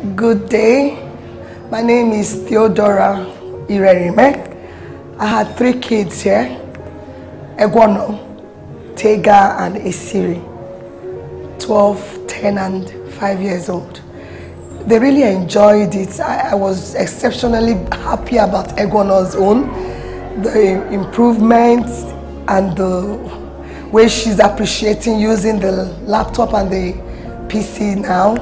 Good day. My name is Theodora Irerhime. I had three kids here. Egwono, Tega and Esiri. 12, 10 and 5 years old. They really enjoyed it. I, I was exceptionally happy about Egwono's own. The improvements and the way she's appreciating using the laptop and the PC now,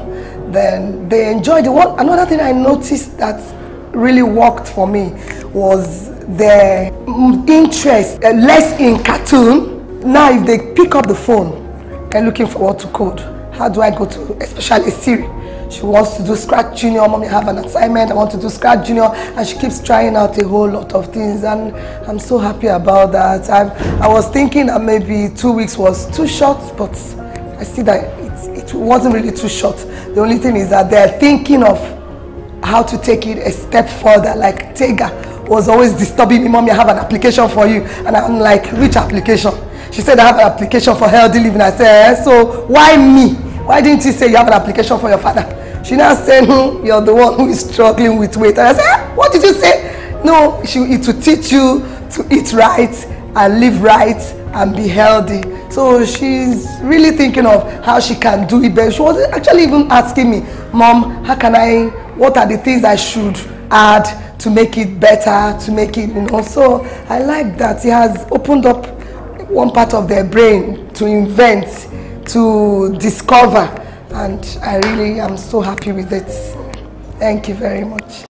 then they enjoyed it. One, another thing I noticed that really worked for me was their interest, uh, less in cartoon. Now if they pick up the phone and looking for what to code, how do I go to, especially Siri? She wants to do Scratch Junior, mommy have an assignment, I want to do Scratch Junior, and she keeps trying out a whole lot of things, and I'm so happy about that. I, I was thinking that maybe two weeks was too short, but I see that wasn't really too short. The only thing is that they're thinking of how to take it a step further, like Tega was always disturbing me, mommy I have an application for you, and I'm like, which application? She said, I have an application for healthy living. I said, eh, so why me? Why didn't you say you have an application for your father? She now said, hmm, you're the one who is struggling with weight. And I said, eh, what did you say? No, she, it will teach you to eat right and live right and be healthy. So she's really thinking of how she can do it better. She was actually even asking me, Mom, how can I, what are the things I should add to make it better, to make it, you know. So I like that. It has opened up one part of their brain to invent, to discover. And I really am so happy with it. Thank you very much.